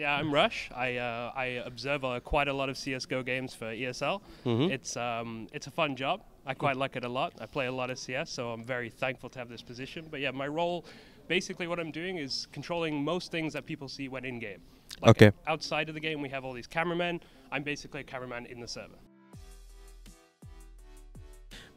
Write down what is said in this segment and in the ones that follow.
Yeah, I'm Rush. I uh, I observe uh, quite a lot of CS:GO games for ESL. Mhm. It's um it's a fun job. I quite like it a lot. I play a lot of CS, so I'm very thankful to have this position. But yeah, my role, basically, what I'm doing is controlling most things that people see when in game. Like Okay. Outside of the game, we have all these cameramen. I'm basically a cameraman in the server.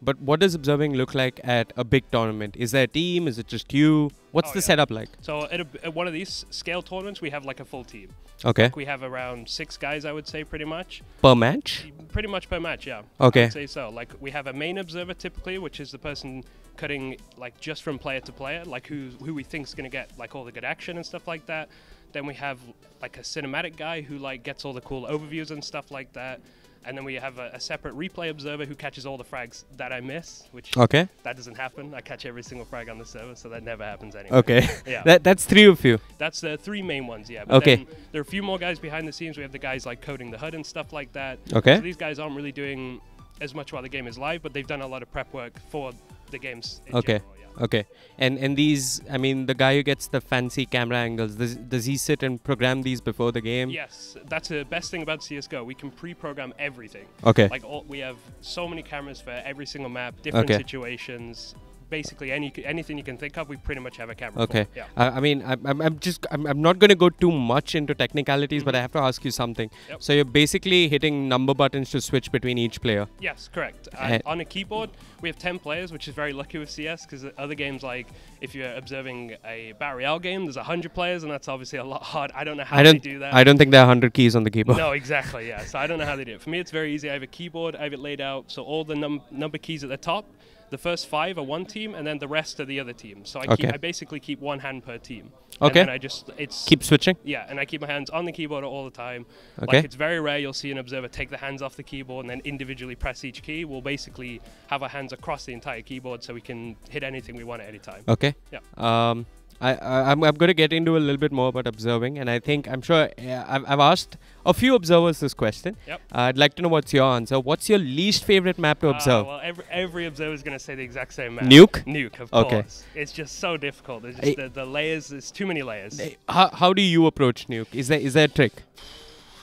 But what does observing look like at a big tournament? Is there a team? Is it just you? What's Oh, the yeah. setup like? So at, a, at one of these scale tournaments, we have like a full team. Okay. Like we have around six guys, I would say, pretty much. Per match? Mm, pretty much per match, yeah. Okay. I'd say so. Like we have a main observer typically, which is the person cutting like just from player to player, like who who we think's gonna get like all the good action and stuff like that. Then we have like a cinematic guy who like gets all the cool overviews and stuff like that. And then we have a, a separate replay observer who catches all the frags that I miss, which Okay. that doesn't happen. I catch every single frag on the server, so that never happens anyway. Okay. Yeah. that that's three of you. That's the three main ones, yeah. But Okay. then there are a few more guys behind the scenes. We have the guys like coding the HUD and stuff like that. Okay. So these guys aren't really doing as much while the game is live, but they've done a lot of prep work for the games. Okay. General. Okay. And and these, I mean, the guy who gets the fancy camera angles, does, does he sit and program these before the game? Yes, that's the best thing about CS:GO. We can pre-program everything. Okay. Like all, we have so many cameras for every single map, different Okay. situations. Basically, any anything you can think of, we pretty much have a camera. Okay. For. Yeah. Uh, I mean, I'm, I'm, just, I'm, I'm not going to go too much into technicalities, but I have to ask you something. Mm-hmm. Yep. So you're basically hitting number buttons to switch between each player. Yes, correct. Uh, on a keyboard, we have 10 players, which is very lucky with CS because other games, like if you're observing a Battle Royale game, there's 100 players, and that's obviously a lot hard. I don't know how I don't, they do that. I don't think there are 100 keys on the keyboard. No, exactly. Yeah. So I don't know how they do it. For me, it's very easy. I have a keyboard. I have it laid out. So all the num- number keys at the top, the first five are one team, and then the rest are the other team. So I Okay. keep. I basically keep one hand per team. Okay. And I just it's Keep switching. yeah, and I keep my hands on the keyboard all the time. Okay. Like it's very rare you'll see an observer take the hands off the keyboard and then individually press each key. We'll basically have our hands across the entire keyboard so we can hit anything we want at any time. Okay. Yeah. Um, I, I I'm, I'm going to get into a little bit more about observing, and I think I'm sure uh, I've, I've asked a few observers this question. Yep. Uh, I'd like to know what's your answer. What's your least favorite map to Uh, observe? well, every, every observer is going to say the exact same map. Nuke? Nuke, of Okay. course. It's just so difficult. Just the, the layers. There's too many layers. How, how do you approach nuke? Is there is there a trick?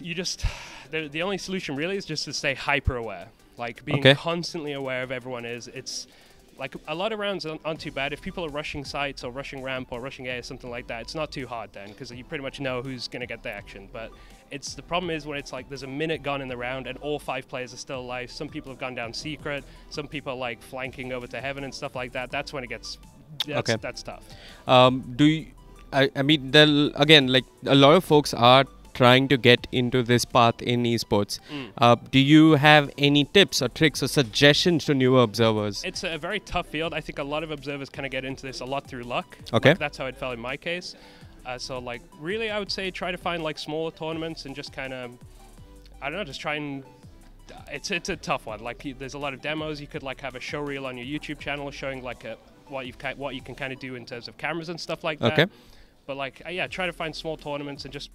you just the, the only solution really is just to stay hyper aware like being Okay. constantly aware of everyone is it's like a lot of rounds aren't, aren't too bad. If people are rushing sites or rushing ramp or rushing a or something like that it's not too hard then because you pretty much know who's going to get the action. But it's the problem is when it's like there's a minute gone in the round and all five players are still alive. Some people have gone down secret. Some people are like flanking over to heaven and stuff like that. That's when it gets that's, Okay. that's tough. Um, do you, I, I mean, again, like a lot of folks are trying to get into this path in esports. Mm. Uh, do you have any tips or tricks or suggestions to newer observers? It's a very tough field. I think a lot of observers kind of get into this a lot through luck. Okay. Like, that's how it fell in my case. Uh, so, like, really, I would say try to find like smaller tournaments and just kind of, I don't know, just try and. It's it's a tough one. Like, there's a lot of demos. You could like have a show reel on your YouTube channel showing like a, what you've what you can kind of do in terms of cameras and stuff like that. Okay. But like, uh, yeah, try to find small tournaments and just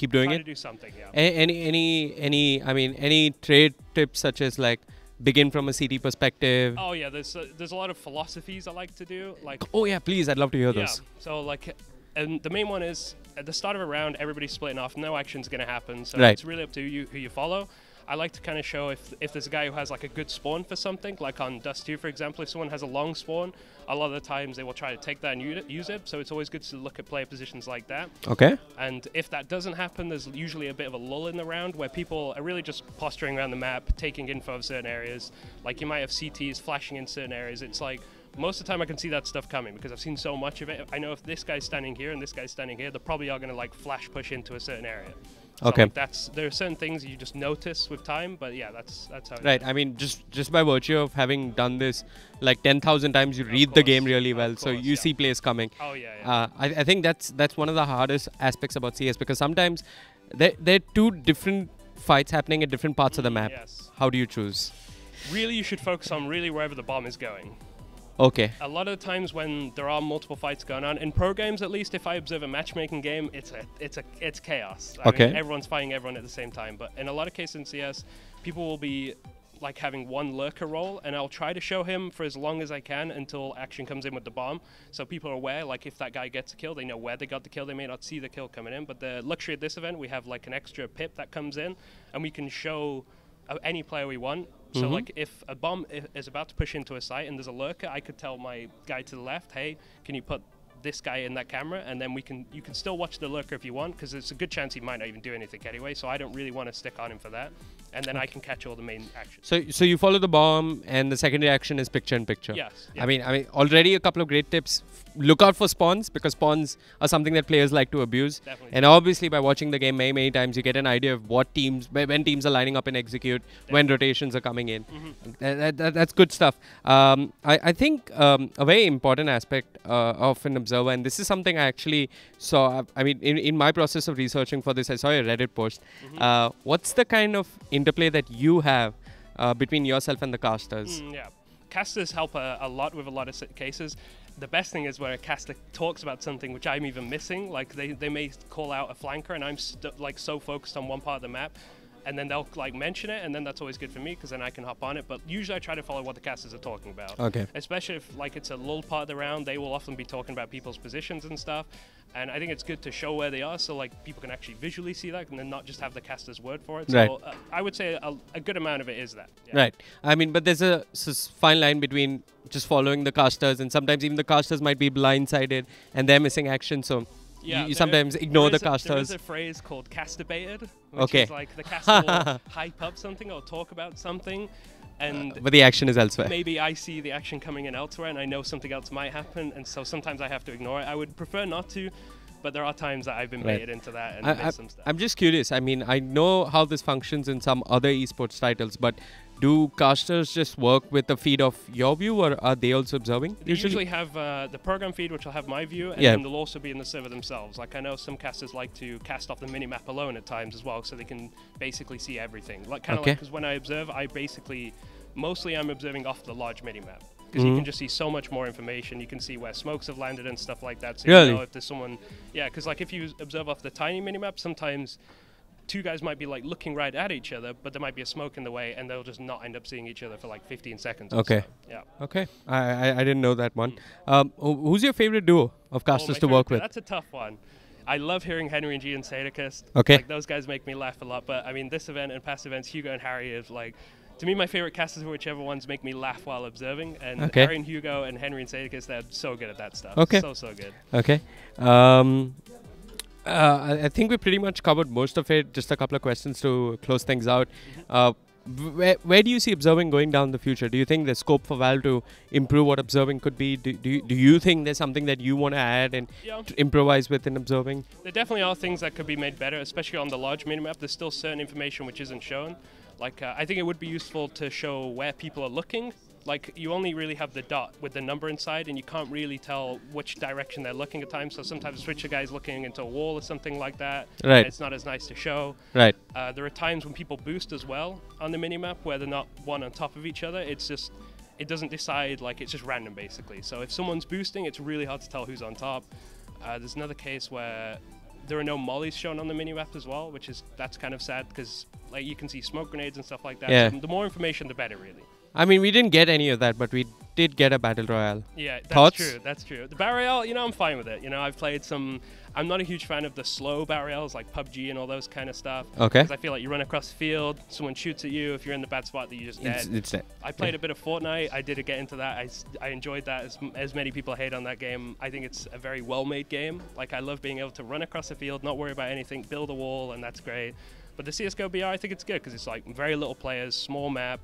Keep doing try it. to do something. Yeah. A- any any any I mean any trade tips such as like begin from a CD perspective. Oh yeah, there's uh, there's a lot of philosophies I like to do. Like Oh yeah, please, I'd love to hear Yeah. those. So like, and the main one is at the start of a round, everybody's splitting off. No action's going to happen. So Right. it's really up to you who you follow. I like to kind of show if if there's a guy who has like a good spawn for something, like on Dust 2, for example, if someone has a long spawn, a lot of the times they will try to take that and use it. So it's always good to look at player positions like that. Okay. And if that doesn't happen, there's usually a bit of a lull in the round where people are really just posturing around the map, taking info of certain areas. Like you might have CTs flashing in certain areas. It's like most of the time I can see that stuff coming because I've seen so much of it. I know if this guy's standing here and this guy's standing here, they're probably are going to like flash push into a certain area. Okay. like, that's there are certain things you just notice with time, but yeah, that's that's how. it Right. I mean, just just by virtue of having done this like ten thousand times, you read the game really of well, so you yeah. see plays coming. Oh yeah, yeah. Uh, I, I think that's that's one of the hardest aspects about CS because sometimes there there are two different fights happening at different parts of the map. yes. How do you choose? Really, you should focus on really wherever the bomb is going. Okay. a lot of the times when there are multiple fights going on in pro games at least if i observe a matchmaking game it's a it's a it's chaos I Okay. mean, everyone's fighting everyone at the same time but in a lot of cases in cs people will be like having one lurker role, and I'll try to show him for as long as I can until action comes in with the bomb, so people are aware. Like if that guy gets a kill, they know where they got the kill. They may not see the kill coming in, but the luxury of this event, we have like an extra pip that comes in, and we can show any player we want. So Mhm. like if a bomb is about to push into a site and there's a lurker, I could tell my guy to the left, hey, can you put this guy in that camera, and then we can you can still watch the lurker if you want, because it's a good chance he might not even do anything anyway. So I don't really want to stick on him for that, and then I can catch all the main action. So so you follow the bomb, and the secondary action is picture in picture. Yes. I mean, I mean, already a couple of great tips. Look out for spawns because spawns are something that players like to abuse. Definitely. And obviously, by watching the game many, many times, you get an idea of what teams, when teams are lining up and execute, when rotations are coming in. Mhm. That, that, that- that's good stuff. Um, I, I think um, a very important aspect uh, of an observer, and this is something I actually saw. I mean, in, in my process of researching for this, I saw a Reddit post. Mhm. Uh, what's the kind of interplay that you have uh, between yourself and the casters? Mm, yeah. Casters help a, a lot with a lot of cases. The best thing is where a caster talks about something which I'm even missing. Like they, they may call out a flanker and I'm like so focused on one part of the map, and then they'll like mention it, and then that's always good for me because then I can hop on it. But usually I try to follow what the casters are talking about. Okay. Especially if like it's a lull part of the round, they will often be talking about people's positions and stuff. And I think it's good to show where they are, so like people can actually visually see that, and then not just have the caster's word for it. Right. So uh, I would say a, a good amount of it is that. yeah. Right. I mean, but there's a fine line between just following the casters, and sometimes even the casters might be blindsided and they're missing action. So Yeah, you, you sometimes ignore the is a- There is a phrase called castabated, which Okay. is like the caster will hype up something or talk about something, and uh, but the action is elsewhere. maybe I see the action coming in elsewhere, and I know something else might happen, and so sometimes I have to ignore it. I would prefer not to, but there are times that I've been Right. baited into that and I- missed some stuff. I'm just curious. I mean, I know how this functions in some other esports titles, but do casters just work with the feed of your view, or are they also observing? They usually have uh, the program feed, which will have my view, and Yeah. then they'll also be in the server themselves. Like I know some casters like to cast off the minimap alone at times as well, so they can basically see everything. Like kind of Okay. like because when I observe, I basically mostly I'm observing off the large minimap because you Mhm. can just see so much more information. You can see where smokes have landed and stuff like that. So Really? you know if there's someone, yeah, because like if you observe off the tiny minimap, sometimes. Two guys might be like looking right at each other, but there might be a smoke in the way, and they'll just not end up seeing each other for like 15 seconds. or Okay. so. Yeah. Okay, I, I I didn't know that one. Um, who's your favorite duo of Oh, casters my to work with? That's a tough one. I love hearing Henry and G and Sadokist. Okay. Like those guys make me laugh a lot. But I mean, this event and past events, Hugo and Harry is like, to me, my favorite casters are whichever ones make me laugh while observing. And Okay. Harry and Hugo and Henry and Sadokist, they're so good at that stuff. Okay. So, so good. Okay. Um, uh, I, think we pretty much covered most of it. Just a couple of questions to close things out. Uh, where, where do you see observing going down in the future? Do you think there's scope for Valve to improve what observing could be? Do, do, you, do you think there's something that you want to add and Yeah. improvise with in observing? There definitely are things that could be made better, especially on the large minimap. There's still certain information which isn't shown. Like, uh, I think it would be useful to show where people are looking. Like, you only really have the dot with the number inside, and you can't really tell which direction they're looking at times. So sometimes switcher guys looking into a wall or something like that. Right. It's not as nice to show. Right. Uh, there are times when people boost as well on the minimap where they're not one on top of each other. It's just, it doesn't decide, like, it's just random basically. So if someone's boosting, it's really hard to tell who's on top. Uh, there's another case where there are no mollies shown on the minimap as well, which is, that's kind of sad because, like, you can see smoke grenades and stuff like that. Yeah. So the more information, the better, really. I mean, we didn't get any of that, but we did get a battle royale. Yeah, that's Thoughts? true. That's true. The Barriel, you know, I'm fine with it. You know, I've played some. I'm not a huge fan of the slow Barriels like PUBG and all those kind of stuff. Okay. Because I feel like you run across the field, someone shoots at you. If you're in the bad spot, that you're just dead. It's, it's that. I played a bit of Fortnite. I did get into that. I, I enjoyed that as, as many people hate on that game. I think it's a very well made game. Like, I love being able to run across the field, not worry about anything, build a wall, and that's great. But the CSGO BR, I think it's good because it's like very little players, small map,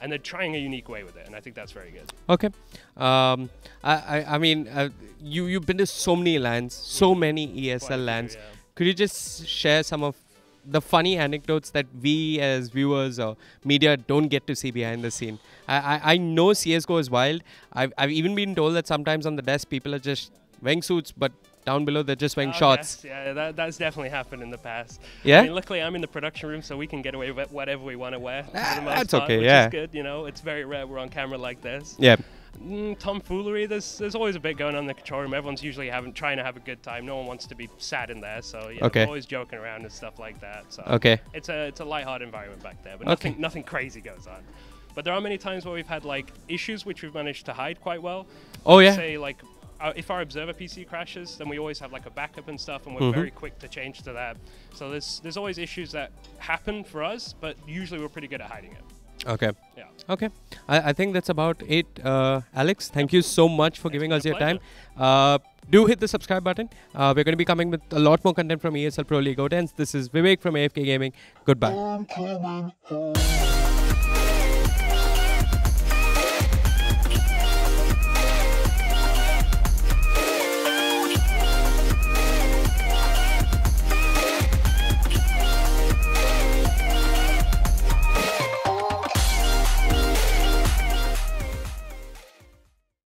and they're trying a unique way with it, and I think that's very good. Okay. Um, I, I, I mean, uh, you, you've been to so many LANs, so many Quite a ESL few, LANs. yeah. Could you just share some of the funny anecdotes that we as viewers or media don't get to see behind the scene? I, I, I know CSGO is wild. I've, I've even been told that sometimes on the desk people are just wearing suits, but down below they're just wearing Oh, shorts. yes, Yeah, that, that's definitely happened in the past. Yeah? I mean, luckily, I'm in the production room, so we can get away with whatever we want to wear. Ah, that's part, okay, which yeah. is good. You know, it's very rare we're on camera like this. yeah. Mm, tomfoolery. There's there's always a bit going on in the control room. Everyone's usually having trying to have a good time. No one wants to be sad in there, so yeah, Okay. always joking around and stuff like that. So Okay. it's a it's a lighthearted environment back there, but Okay. nothing nothing crazy goes on. But there are many times where we've had like issues which we've managed to hide quite well. Oh yeah. Say like uh, if our observer PC crashes, then we always have like a backup and stuff, and we're Mhm. very quick to change to that. So there's there's always issues that happen for us, but usually we're pretty good at hiding it. Okay. Yeah. Okay. I, I think that's about it. Uh, Alex, thank you so much for It's giving us a your time. Uh, do hit the subscribe button. Uh, we're going to be coming with a lot more content from ESL Pro League Odense. This is Vivek from AFK Gaming. Goodbye. I'm coming home.